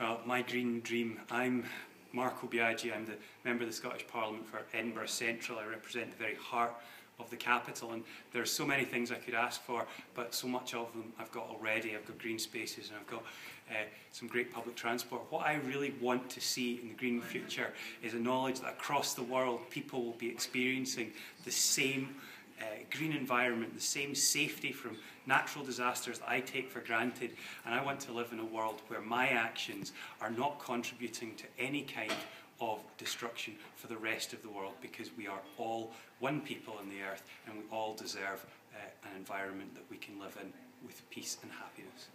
Well, my green dream. I'm Marco Biagi. I'm the member of the Scottish Parliament for Edinburgh Central. I represent the very heart of the capital and there are so many things I could ask for but so much of them I've got already. I've got green spaces and I've got uh, some great public transport. What I really want to see in the green future is a knowledge that across the world people will be experiencing the same uh, green environment, the same safety from natural disasters that I take for granted. And I want to live in a world where my actions are not contributing to any kind of destruction for the rest of the world because we are all one people on the earth and we all deserve uh, an environment that we can live in with peace and happiness.